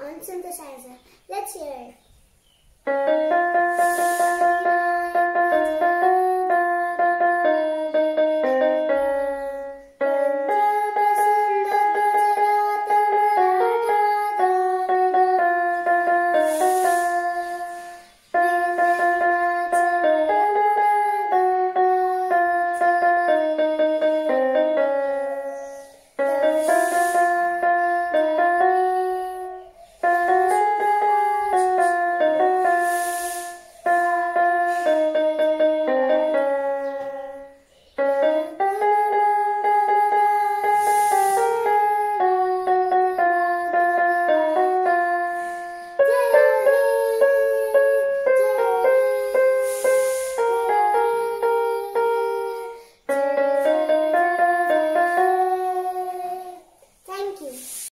on synthesizer. Let's hear it.